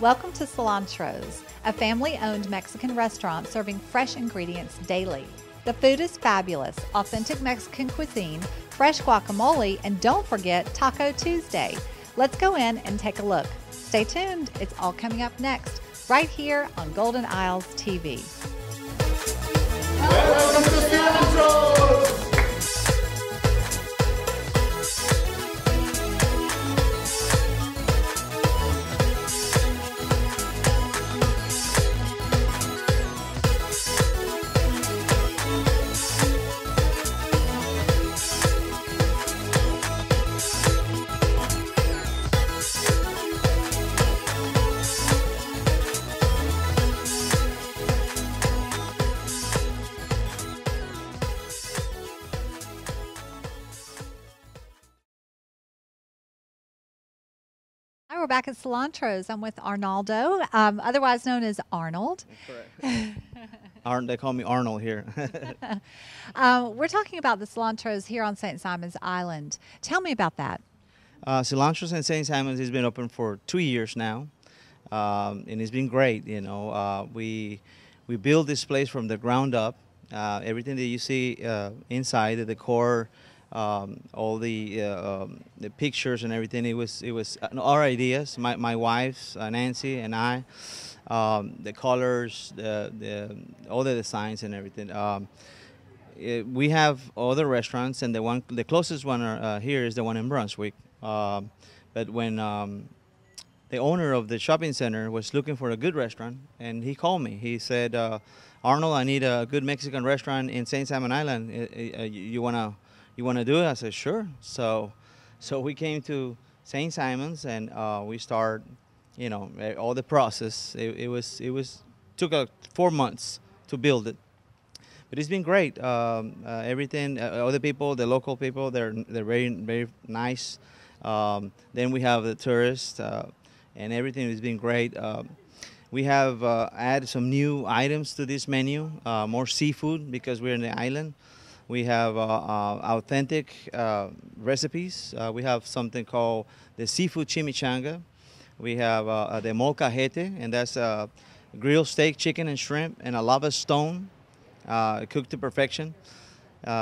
Welcome to Cilantro's, a family owned Mexican restaurant serving fresh ingredients daily. The food is fabulous authentic Mexican cuisine, fresh guacamole, and don't forget Taco Tuesday. Let's go in and take a look. Stay tuned, it's all coming up next, right here on Golden Isles TV. Welcome to we're back at Cilantro's. I'm with Arnoldo, um, otherwise known as Arnold. Correct. Arn, they call me Arnold here. Um, we're talking about the Cilantro's here on St. Simon's Island. Tell me about that. uh, Cilantro's and St. Simon's has been open for two years now, um, and it's been great. You know, uh, we we built this place from the ground up. Uh, everything that you see uh, inside, the decor, um, all the uh, um, the pictures and everything. It was it was our ideas. My my wife's uh, Nancy and I. Um, the colors, the, the all the designs and everything. Um, it, we have other restaurants, and the one, the closest one uh, here is the one in Brunswick. Um, but when um, the owner of the shopping center was looking for a good restaurant, and he called me. He said, uh, "Arnold, I need a good Mexican restaurant in Saint Simon Island. Uh, uh, you you wanna, you wanna do it?" I said, "Sure." So, so we came to Saint Simon's, and uh, we start, you know, eh, all the process. It, it was, it was, took uh, four months to build it but it's been great. Um, uh, everything, uh, other people, the local people, they're they're very very nice. Um, then we have the tourists, uh, and everything has been great. Um, we have uh, added some new items to this menu, uh, more seafood because we're in the island. We have uh, uh, authentic uh, recipes. Uh, we have something called the seafood chimichanga. We have uh, the molcajete, and that's grilled steak, chicken, and shrimp, and a lava stone cooked to perfection.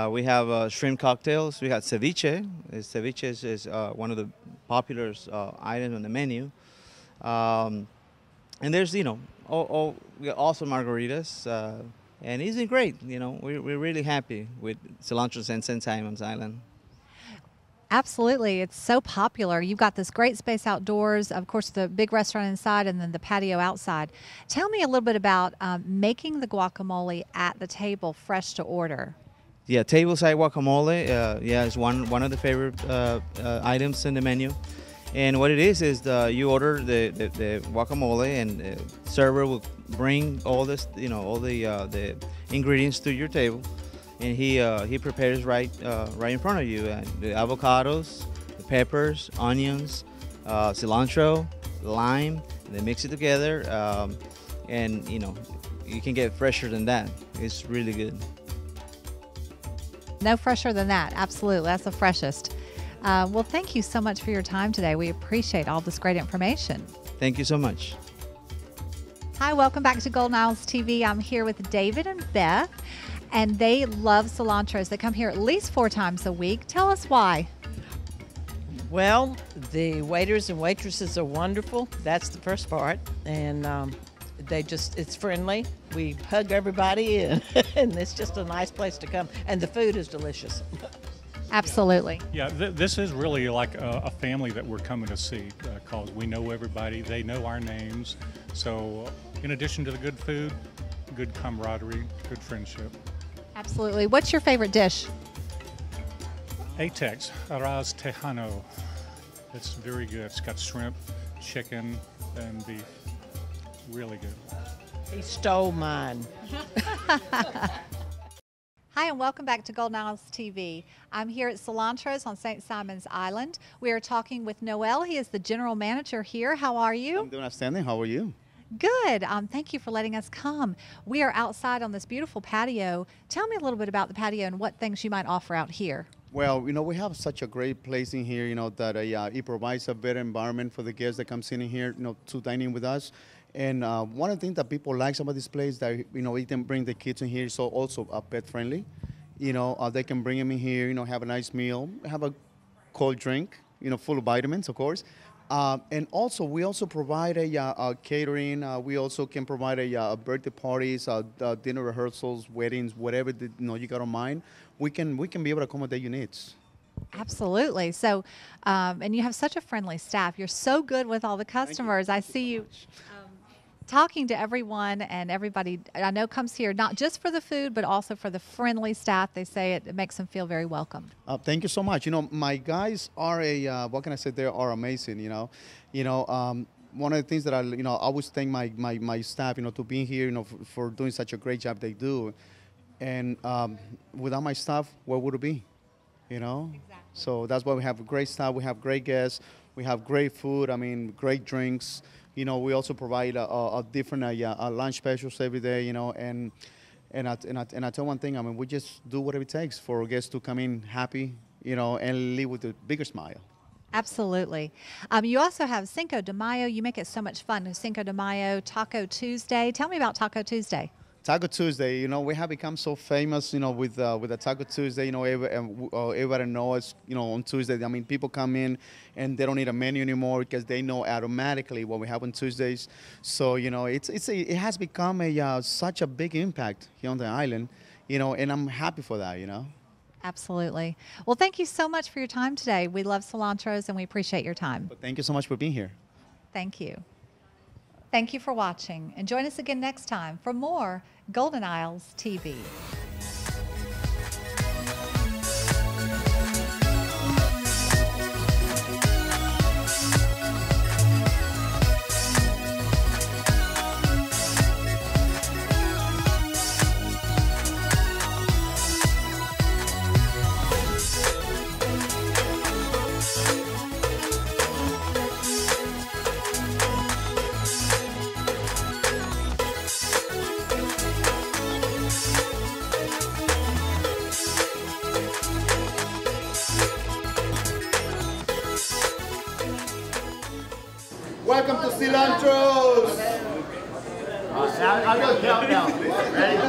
We have shrimp cocktails. We got ceviche. Ceviche is, is one of the popular items on the menu. Um, and there's, you know, all, all, also margaritas. And it's been great. You know, we're, we're really happy with Cilantro's and St. Simon's Island. Absolutely. It's so popular. You've got this great space outdoors, of course, the big restaurant inside, and then the patio outside. Tell me a little bit about um, making the guacamole at the table fresh to order. Yeah, tableside guacamole. Uh, yeah, is one one of the favorite uh, uh, items in the menu. And what it is is the, you order the, the, the guacamole, and the server will bring all this, you know, all the uh, the ingredients to your table, and he uh, he prepares right uh, right in front of you. The avocados, the peppers, onions, uh, cilantro, lime, they mix it together. Um, and you know, you can get fresher than that. It's really good. No fresher than that. Absolutely. That's the freshest. Uh, well, thank you so much for your time today. We appreciate all this great information. Thank you so much. Hi, welcome back to Golden Isles TV. I'm here with David and Beth, and they love cilantros. They come here at least four times a week. Tell us why. Well, the waiters and waitresses are wonderful. That's the first part. And um, they just, it's friendly. We hug everybody, and, and it's just a nice place to come. And the food is delicious. Absolutely. Yeah, th- this is really like a, a family that we're coming to see uh, because we know everybody, they know our names. So, in addition to the good food, good camaraderie, good friendship. Absolutely. What's your favorite dish? Atex, Arroz Tejano. It's very good. It's got shrimp, chicken, and beef. Really good. He stole mine. Hi, and welcome back to Golden Isles TV. I'm here at Cilantro's on St. Simon's Island. We are talking with Noel. He is the general manager here. How are you? I'm doing outstanding. How are you? Good. Um, thank you for letting us come. We are outside on this beautiful patio. Tell me a little bit about the patio and what things you might offer out here. Well, you know, we have such a great place in here, you know, that uh, it provides a better environment for the guests that come in here, you know, to dine in with us. And uh, one of the things that people like about this place that, you know, we can bring the kids in here, so also uh, pet friendly. You know, uh, they can bring them in here, you know, have a nice meal, have a cold drink, you know, full of vitamins, of course. Uh, and also, we also provide a, uh, a catering. Uh, we also can provide a, uh, birthday parties, dinner rehearsals, weddings, whatever the, you know you got on mind. We can we can be able to accommodate your needs. Absolutely. So, um, and you have such a friendly staff. You're so good with all the customers. I see you talking to everyone, and everybody I know comes here not just for the food, but also for the friendly staff. They say it, it makes them feel very welcome. Uh, thank you so much. You know, my guys are a uh, what can I say? They are amazing. You know, you know. Um, one of the things that I, you know, I always thank my, my, my staff, you know, to being here, you know, for, for doing such a great job they do. And um, without my staff, where would it be? You know? Exactly. So that's why we have a great staff, we have great guests, we have great food, I mean, great drinks. You know, we also provide a, a, a different uh, a lunch specials every day, you know, and and I, and, I, and I tell one thing, I mean, we just do whatever it takes for guests to come in happy, you know, and leave with a bigger smile. Absolutely. Um, you also have Cinco de Mayo. You make it so much fun. Cinco de Mayo, Taco Tuesday. Tell me about Taco Tuesday. Taco Tuesday, you know, we have become so famous, you know, with uh, with the Taco Tuesday. You know, everybody, uh, everybody knows, you know, on Tuesday. I mean, people come in and they don't need a menu anymore because they know automatically what we have on Tuesdays. So, you know, it's it's a, it has become a uh, such a big impact here on the island, you know, and I'm happy for that, you know. Absolutely. Well, thank you so much for your time today. We love cilantros and we appreciate your time. But thank you so much for being here. Thank you. Thank you for watching and join us again next time for more Golden Isles TV. Welcome to Cilantros. I'll go. Ready?